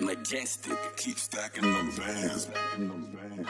Majestic. Keep stacking them bands. Stacking them bands.